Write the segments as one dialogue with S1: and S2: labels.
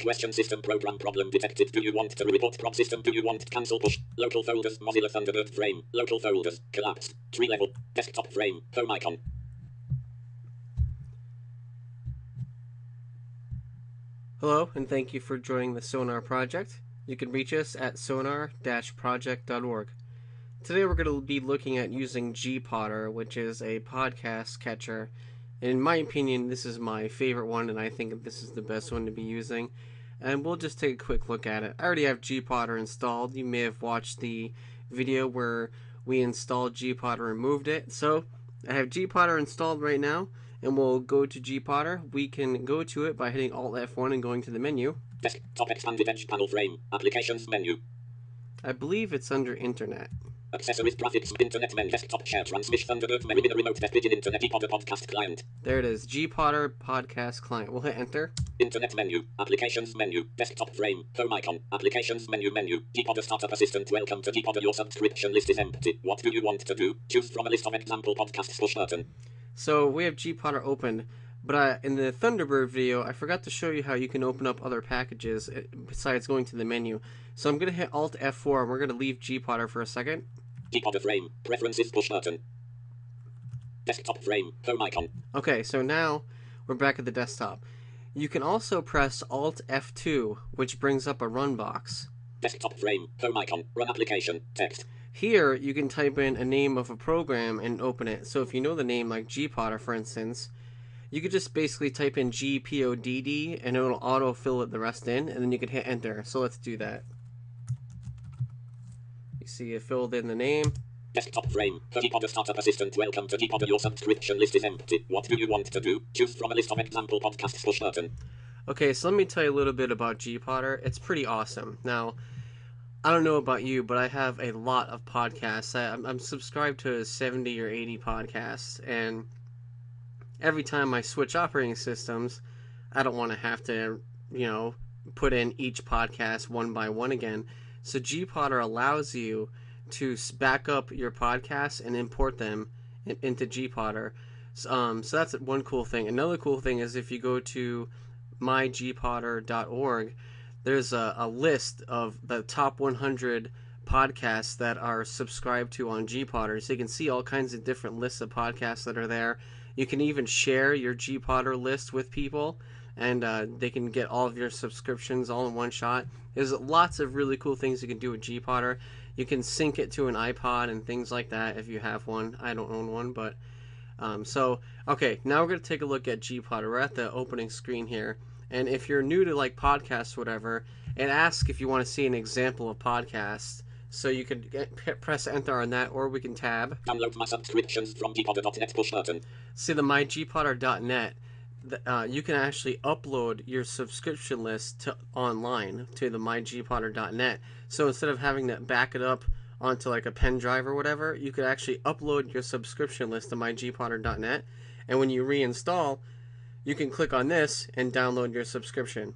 S1: Question system program problem detected. Do you want to report prob system? Do you want cancel push? Local folders, Mozilla Thunderbird frame. Local folders, collapsed. Tree level, desktop frame, home icon.
S2: Hello, and thank you for joining the Sonar Project. You can reach us at sonar-project.org. Today we're going to be looking at using GPodder, which is a podcast catcher. In my opinion, this is my favorite one, and I think this is the best one to be using. And we'll just take a quick look at it. I already have GPodder installed. You may have watched the video where we installed GPodder and moved it. So I have GPodder installed right now and we'll go to GPodder. We can go to it by hitting Alt F1 and going to the menu.
S1: Desktop expanded edge panel frame. Applications menu.
S2: I believe it's under Internet.
S1: Accessories, graphics, internet men, desktop share, transmission, Thunderbird, menu, remote, begin internet, GPodder podcast client.
S2: There it is, GPodder podcast client. We'll hit enter.
S1: Internet menu, applications menu, desktop frame, home icon, applications menu menu, GPodder startup assistant. Welcome to GPodder. Your subscription list is empty. What do you want to do? Choose from a list of example podcasts push button.
S2: So we have GPodder open, but uh, in the Thunderbird video, I forgot to show you how you can open up other packages uh, besides going to the menu. So I'm going to hit Alt F4 and we're going to leave GPodder for a second.
S1: GPodder frame, preferences push button. Desktop frame, home icon.
S2: Okay, so now we're back at the desktop. You can also press Alt F2, which brings up a run box.
S1: Desktop frame, home icon, run application, text.
S2: Here, you can type in a name of a program and open it. So if you know the name, like GPodder, for instance, you could just basically type in GPODD and it'll auto-fill it the rest in, and then you can hit enter. So let's do that. You see it filled in the name.
S1: Desktop frame, GPodder startup assistant. Welcome to GPodder. Your subscription list is empty. What do you want to do? Choose from a list of example podcasts push button.
S2: Okay, so let me tell you a little bit about GPodder. It's pretty awesome. Now, I don't know about you, but I have a lot of podcasts. I, I'm, I'm subscribed to 70 or 80 podcasts, and every time I switch operating systems, I don't want to have to, you know, put in each podcast one by one again. So GPodder allows you to back up your podcasts and import them in, into GPodder. Um, so that's one cool thing. Another cool thing is if you go to mygpodder.org, there's a, a list of the top 100 podcasts that are subscribed to on GPodder. So you can see all kinds of different lists of podcasts that are there. You can even share your GPodder list with people, and uh, they can get all of your subscriptions all in one shot. There's lots of really cool things you can do with GPodder. You can sync it to an iPod and things like that if you have one. I don't own one, but um, so okay. Now we're gonna take a look at GPodder. We're at the opening screen here. And if you're new to like podcasts, whatever, it asks if you want to see an example of podcasts. So you can get, press enter on that, or we can tab.
S1: Download my subscriptions from gpodder.net push button.
S2: See the mygpodder.net. Uh, you can actually upload your subscription list to online to the mygpodder.net. So instead of having to back it up onto like a pen drive or whatever, you could actually upload your subscription list to mygpodder.net. And when you reinstall, you can click on this and download your subscription.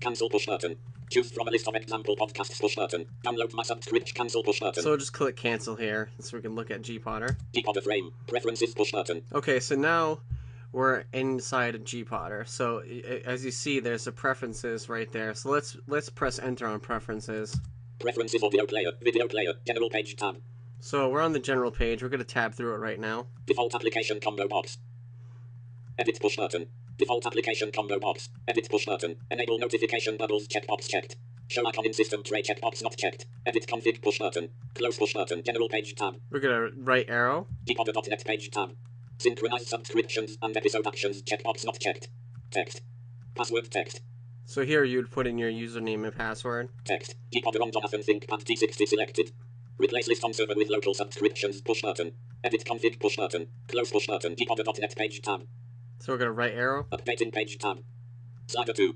S1: Cancel push button. Choose from a list of example podcasts push button. Download my subscription cancel push button.
S2: So just click cancel here so we can look at GPodder.
S1: GPodder frame. Preferences push button.
S2: Okay, so now we're inside of GPodder. So as you see, there's the preferences right there. So let's let's press enter on preferences.
S1: Preferences audio player, video player, general page tab.
S2: So we're on the general page. We're going to tab through it right now.
S1: Default application combo box. Edit push button. Default application combo box. Edit push button. Enable notification bubbles checkbox checked. Show icon in system tray checkbox not checked. Edit config push button. Close push button. General page tab.
S2: We're gonna right arrow.
S1: GPodder.net page tab. Synchronize subscriptions and episode actions checkbox not checked. Text. Password text.
S2: So here you'd put in your username and password.
S1: Text. GPodder on Jonathan ThinkPad T60 selected. Replace list on server with local subscriptions push button. Edit config push button. Close push button. GPodder.net page tab.
S2: So we're going to right arrow.
S1: Updating page tab. Slider 2.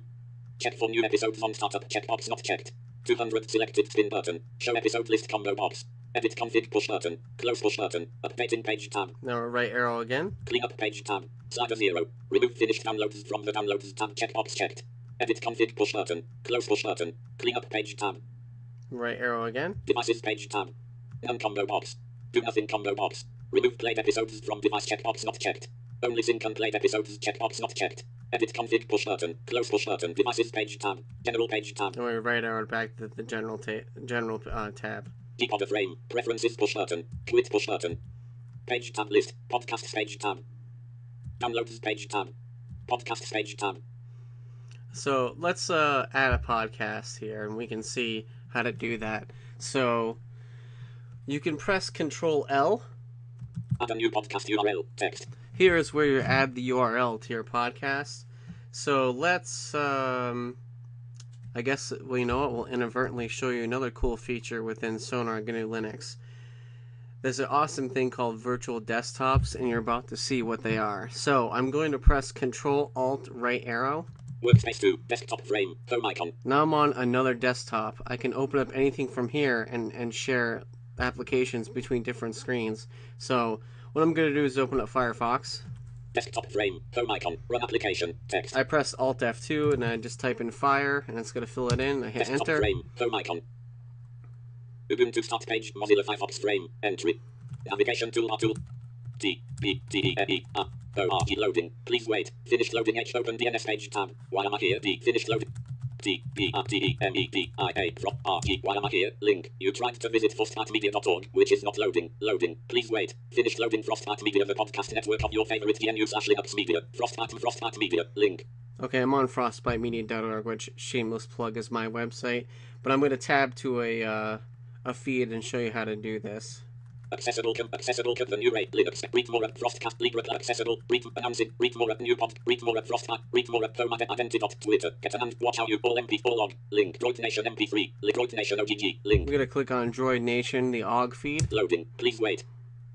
S1: Check for new episodes on startup checkbox not checked. 200 selected spin button. Show episode list combo box. Edit config push button. Close push button. Updating page tab.
S2: Now right arrow again.
S1: Clean up page tab. Slider 0. Remove finished downloads from the downloads tab checkbox checked. Edit config push button. Close push button. Clean up page tab.
S2: Right arrow again.
S1: Devices page tab. None combo box. Do nothing combo box. Remove played episodes from device checkbox not checked. Only sync and played episodes checkbox not checked. Edit config push button. Close push button. Devices page tab. General page tab.
S2: We right arrow back to the general ta- general uh, tab.
S1: GPodder frame. Preferences push button. Quit push button. Page tab list. Podcasts page tab. Downloads page tab. Podcasts page tab.
S2: So let's uh, add a podcast here, and we can see how to do that. So you can press Control L.
S1: Add a new podcast URL. Text.
S2: Here is where you add the URL to your podcast. So let's, um, I guess, well, you know what? We'll inadvertently show you another cool feature within Sonar GNU Linux. There's an awesome thing called virtual desktops, and you're about to see what they are. So I'm going to press Control Alt Right arrow.
S1: Workspace 2. Desktop frame. Home icon.
S2: Now I'm on another desktop. I can open up anything from here and, and share applications between different screens. So what I'm going to do is open up Firefox.
S1: Desktop frame. Home icon. Run application. Text.
S2: I press Alt F2 and I just type in fire and it's going to fill it in. I hit
S1: Desktop
S2: enter.
S1: frame. Home icon. Ubuntu start page. Mozilla Firefox frame. Entry. Navigation tool R tool. T B T E E R O R G loading. Please wait. Finished loading H open DNS page tab. Why am I here? D finished loading. T B R T E M E D I A from R G. Why am I here? Link. You tried to visit frostbitemedia.org, which is not loading. Loading. Please wait. Finished loading Frostbite Media, the podcast network of your favorite GNU slash Linux media. Frostbite Frostbite Media. Link.
S2: Okay, I'm on frostbitemedia.org, which shameless plug is my website. But I'm going to tab to a uh, a feed and show you how to do this.
S1: Accessible com accessible com the new rate Linux. Read more at Frostcast Libre accessible. Read announcing. Read more at new pod. Read more at Frostcast. Read more at home identity dot Twitter. Get an and watch how you all MP4 log. Link. Droid Nation MP3. Droid Nation OGG. Link.
S2: We're to click on Droid Nation, the OGG feed.
S1: Loading. Please wait.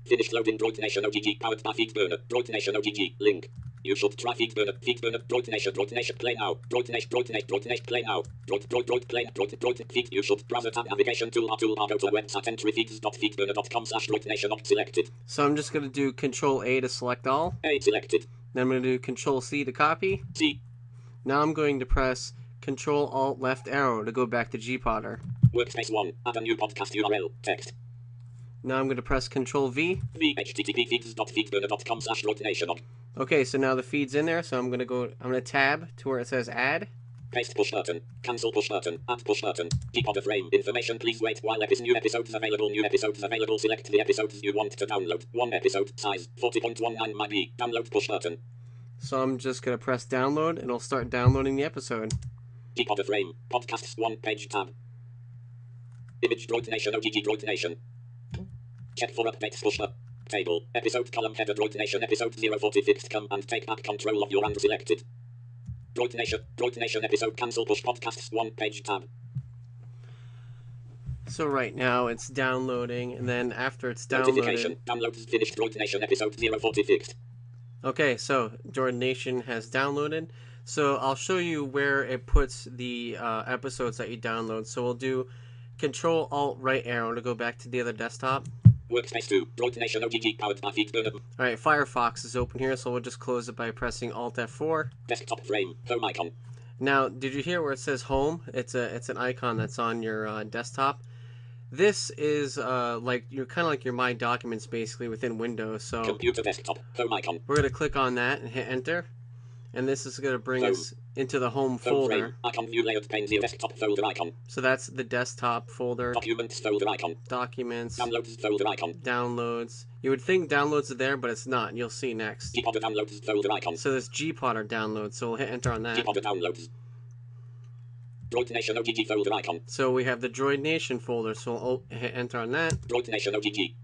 S1: Finished loading Droid Nation OGG powered by FeedBurner. Droid Nation OGG. Link. You should try FeedBurner. FeedBurner. Droid Nation. Droid Nation. Play now. Droid Nation. Droid Nation. Droid Nation. Play now. Droid. Droid. Droid. Play. Droid. Droid. Feed. You should browser tab navigation tool. R tool. R go to website entry feeds.feedburner.com slash Droid Nation. Not selected.
S2: So I'm just going to do Control A to select all.
S1: A selected.
S2: Then I'm going to do Control C to copy.
S1: C.
S2: Now I'm going to press Control Alt Left arrow to go back to GPodder.
S1: Workspace 1. Add a new podcast URL. Text.
S2: Now I'm going to press Control V.
S1: V. HTTP feeds.feedburner.com slash Droid Nation.
S2: Okay, so now the feed's in there, so I'm going to go, I'm going to tab to where it says Add.
S1: Paste push button. Cancel push button. Add push button. Keep on the frame. Information please wait while episode new episodes available. New episodes available. Select the episodes you want to download. One episode. Size 40.19 MB. Download push button.
S2: So I'm just going to press download and it'll start downloading the episode.
S1: Keep on the frame. Podcasts one page tab. Image Droid Nation OGG Droid Nation. Check for updates push button. Table. Episode column header Droid Nation episode 040 fixed come and take back control of your unselected. Droid Nation. Droid Nation episode cancel push podcasts one page tab.
S2: So right now it's downloading, and then after it's downloaded,
S1: Notification. Downloads finished Droid Nation episode 040 fixed.
S2: okay, so Droid Nation has downloaded. So I'll show you where it puts the uh, episodes that you download. So we'll do Control Alt Right arrow to go back to the other desktop.
S1: Workspace 2. Droid Nation OGG powered by FeedBurner.
S2: All right, Firefox is open here, so we'll just close it by pressing Alt F4.
S1: Desktop frame. Home icon.
S2: Now, did you hear where it says Home? It's a it's an icon that's on your uh, desktop. This is uh, like you're kind of like your My Documents basically within Windows. So
S1: Computer desktop. Home icon.
S2: we're gonna click on that and hit Enter, and this is gonna bring
S1: Home.
S2: us into the Home folder.
S1: Icon view layout pane zero desktop folder icon.
S2: So that's the desktop folder,
S1: Documents folder icon.
S2: Documents,
S1: Downloads folder icon.
S2: downloads. You would think downloads are there, but it's not. You'll see next.
S1: GPodder downloads folder icon.
S2: So this GPodder download. So we'll hit Enter on that.
S1: GPodder downloads. Droid Nation OGG folder icon.
S2: So we have the Droid Nation folder. So we'll hit Enter on that.
S1: Droid Nation OGG.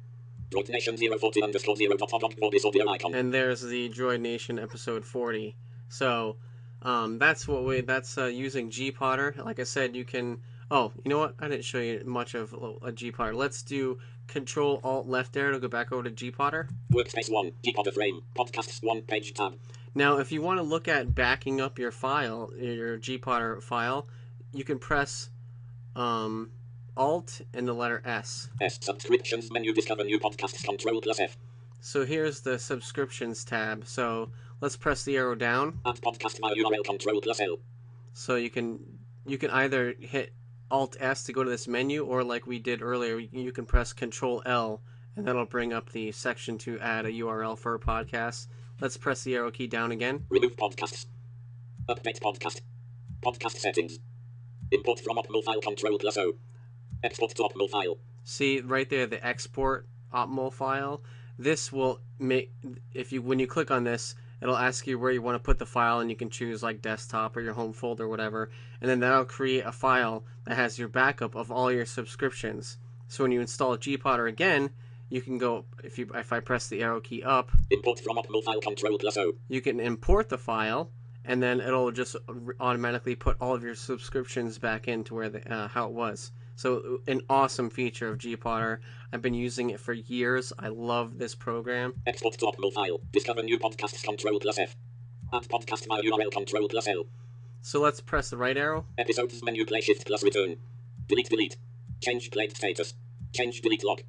S1: Droid Nation 040 underscore 0 dot dot audio icon.
S2: and there's the Droid Nation episode 40. So um, that's what we that's uh, using GPodder. Like I said, you can. Oh, you know what? I didn't show you much of a GPodder. Let's do Control Alt Left there to go back over to GPodder.
S1: Workspace 1. GPodder frame. Podcasts 1 page tab.
S2: Now, if you want to look at backing up your file, your GPodder file, you can press um, Alt and the letter S.
S1: S. Subscriptions menu. Discover new podcasts. Control plus F.
S2: So here's the subscriptions tab. So let's press the arrow down.
S1: Podcast via URL. Control plus L.
S2: So you can you can either hit Alt S to go to this menu, or like we did earlier, you can press Control L, and that'll bring up the section to add a URL for a podcast. Let's press the arrow key down again.
S1: Remove podcasts. Update podcast. Podcast settings. Import from OPML file control plus O. Export to OPML file.
S2: See right there the export OPML file. This will make if you when you click on this, it'll ask you where you want to put the file and you can choose like desktop or your home folder or whatever. And then that'll create a file that has your backup of all your subscriptions. So when you install GPodder again, you can go if you if I press the arrow key up,
S1: Import from OPML file control plus O.
S2: you can import the file and then it'll just automatically put all of your subscriptions back into where the, uh, how it was so uh, an awesome feature of gpodder i've been using it for years i love this program
S1: Export to OPML file. Discover new podcasts control plus F. Add podcast via URL control plus L.
S2: so let's press the right arrow
S1: Episodes menu play shift plus return. Delete delete. Change played status. Change delete log.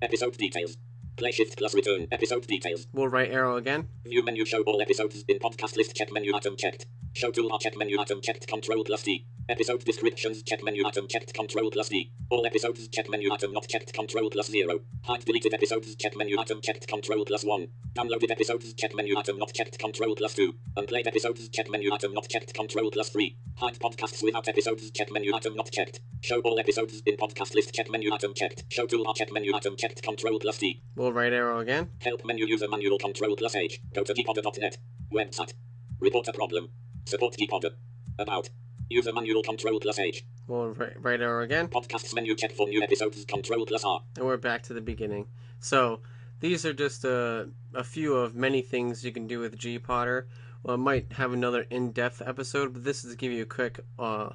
S1: Episode details. Play shift plus return. Episode details.
S2: we'll right arrow again
S1: View menu show all episodes in podcast list check menu item checked. Show toolbar check menu item checked control plus D. Episode descriptions check menu item checked control plus D. All episodes check menu item not checked control plus zero. Hide deleted episodes check menu item checked control plus one. Downloaded episodes check menu item not checked control plus two. Unplayed episodes check menu item not checked control plus three. Hide podcasts without episodes check menu item not checked. Show all episodes in podcast list check menu item checked. Show toolbar check menu item checked control plus D.
S2: we'll right arrow again
S1: Help menu user manual control plus H. Go to gpodder.net. Website. Report a problem. Support dpodder. About. User manual control plus H.
S2: we'll right, right arrow again
S1: Podcasts menu check for new episodes control plus R.
S2: and we're back to the beginning so these are just a, a few of many things you can do with GPodder. well i might have another in-depth episode but this is to give you a quick uh,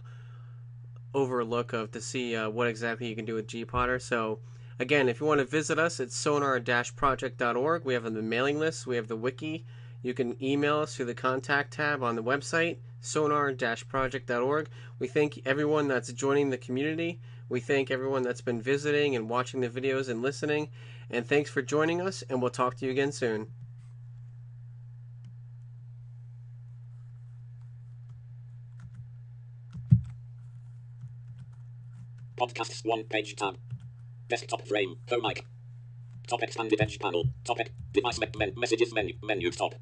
S2: overlook of to see uh, what exactly you can do with GPodder. so again if you want to visit us it's sonar-project.org we have the mailing list we have the wiki you can email us through the contact tab on the website sonar-project.org we thank everyone that's joining the community we thank everyone that's been visiting and watching the videos and listening and thanks for joining us and we'll talk to you again soon
S1: Podcasts one page tab. Desktop frame. Home mic. Top expanded edge panel. Top e- device messages menu. Menu top.